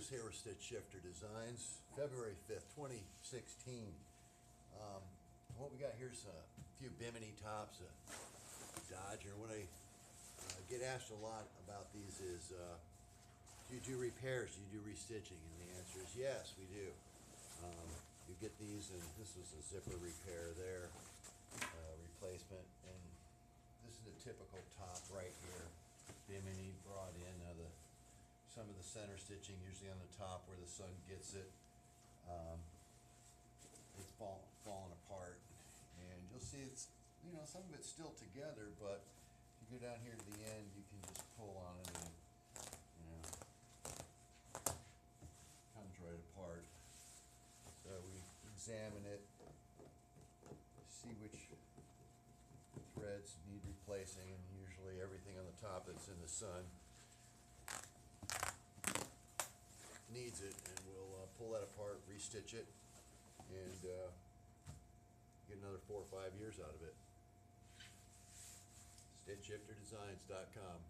Bruce here Stitch Shifter Designs, February fifth, twenty sixteen. Um, what we got here is a few Bimini tops, a Dodger. What I uh, get asked a lot about these is, uh, do you do repairs? Do you do restitching? And the answer is yes, we do. Um, you get these, and this was a zipper repair there, uh, replacement, and this is a typical top right here. Bimini brought in uh, the some of the center stitching, usually on the top where the sun gets it. Um, it's fall, falling apart, and you'll see it's you know some of it's still together, but if you go down here to the end, you can just pull on it and you know comes right apart. So we examine it, see which threads need replacing, and usually everything on the top that's in the sun needs it, and we'll uh, pull that apart, restitch it, and uh, get another four or five years out of it. StitchShifterDesigns.com.